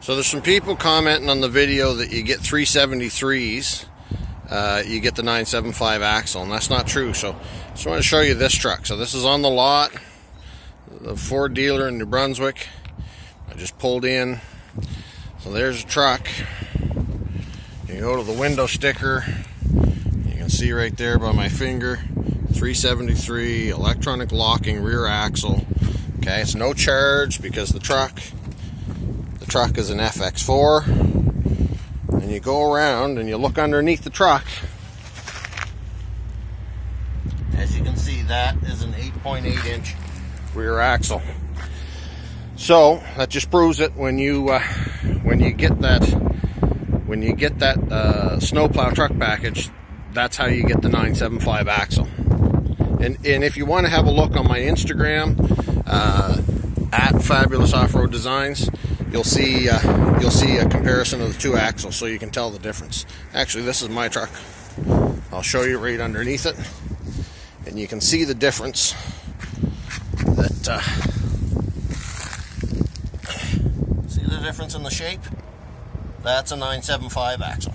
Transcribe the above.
So there's some people commenting on the video that you get 373s, uh, you get the 975 axle, and that's not true. So I just want to show you this truck. So this is on the lot, the Ford dealer in New Brunswick. I just pulled in. So there's a truck. You go to the window sticker. You can see right there by my finger, 373 electronic locking rear axle. Okay, it's no charge because the truck truck is an FX4. And you go around and you look underneath the truck. As you can see, that is an 8.8 inch rear axle. So that just proves it when you uh, when you get that when you get that uh, snowplow truck package, that's how you get the 975 axle. And and if you want to have a look on my Instagram uh, at Fabulous Off Road Designs, you'll see uh, you'll see a comparison of the two axles so you can tell the difference. Actually, this is my truck. I'll show you right underneath it, and you can see the difference. That uh, see the difference in the shape. That's a 975 axle.